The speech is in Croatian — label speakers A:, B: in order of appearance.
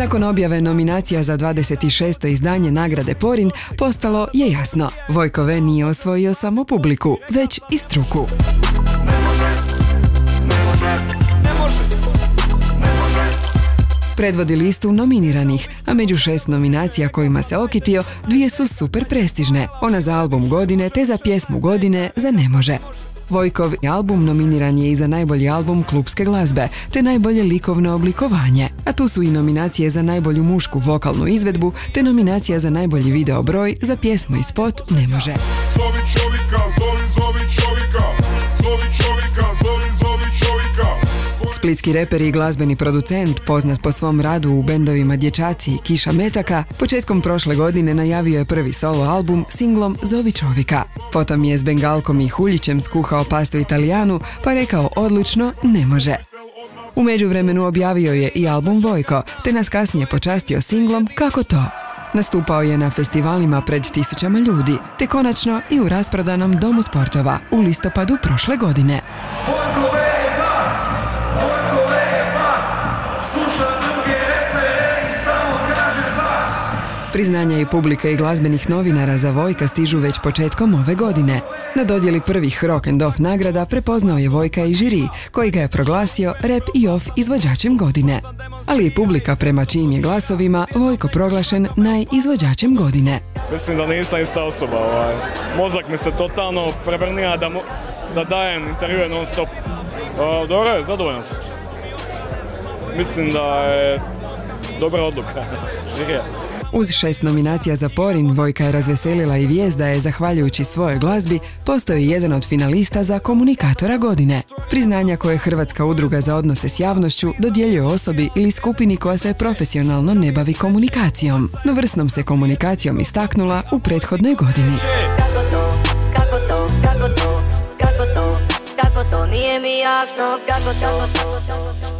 A: Nakon objave nominacija za 26. izdanje nagrade Porin, postalo je jasno. Vojko nije osvojio samo publiku, već i struku. Predvodi listu nominiranih, a među šest nominacija kojima se okitio, dvije su super prestižne. Ona za album godine te za pjesmu godine za Ne može. Vojkov album nominiran je i za najbolji album klubske glazbe, te najbolje likovno oblikovanje. A tu su i nominacije za najbolju mušku vokalnu izvedbu, te nominacija za najbolji video broj za pjesmu i spot Ne može. Zovi čovjeka, zovi, zovi čovjeka, Splitski reper i glazbeni producent, poznat po svom radu u bendovima Dječaci i Kiša Metaka, početkom prošle godine najavio je prvi solo album singlom Zovi čovjeka. Potom je s Bengalkom i Huljićem skuhao pastu Italijanu, pa rekao odlučno ne može. U međuvremenu objavio je i album Vojko, te nas kasnije počastio singlom Kako to? Nastupao je na festivalima pred tisućama ljudi, te konačno i u rasprodanom Domu sportova u listopadu prošle godine. Priznanja i publike i glazbenih novinara za Vojka stižu već početkom ove godine. Na dodjeli prvih Rock and Off nagrada prepoznao je Vojka i žiri, koji ga je proglasio rap i off izvođačem godine. Ali i publika prema čijim je glasovima Vojko proglašen najizvođačem godine.
B: Mislim da nisam ista osoba. Ovaj. Mozak mi se totalno prebrnija da, da dajem intervjue non stop. dobro je, zadovoljan sam. Mislim da je dobra odluka. Žirija.
A: Uz šest nominacija za Porin, Vojka je razveselila i vijest da je, zahvaljujući svojoj glazbi, postao jedan od finalista za komunikatora godine. Priznanja koje Hrvatska udruga za odnose s javnošću dodjeljuje osobi ili skupini koja se profesionalno ne bavi komunikacijom. No vrsnom se komunikacijom istaknula u prethodnoj godini. Kako to, kako to, kako to, kako to, kako to, nije mi jasno, kako to,